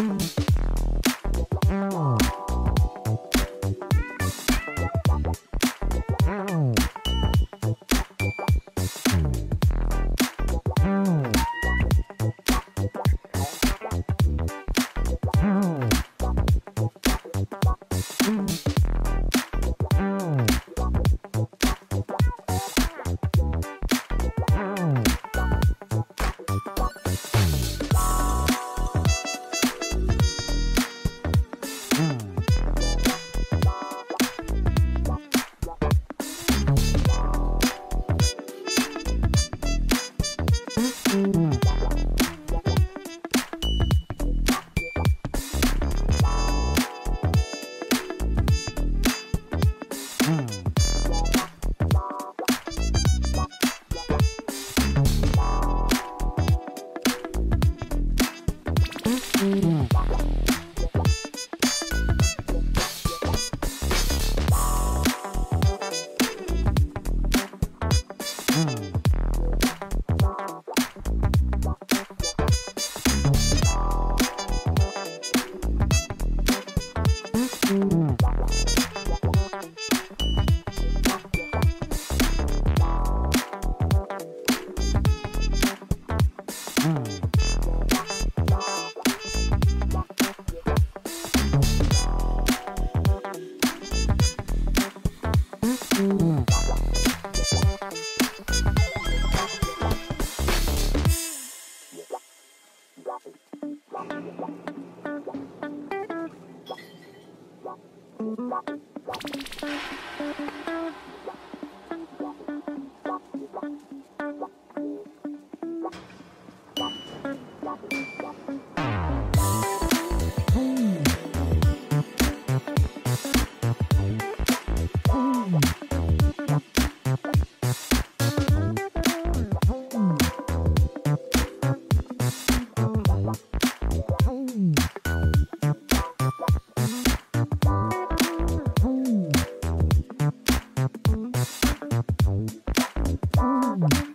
Música Mm-hmm.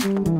Thank you.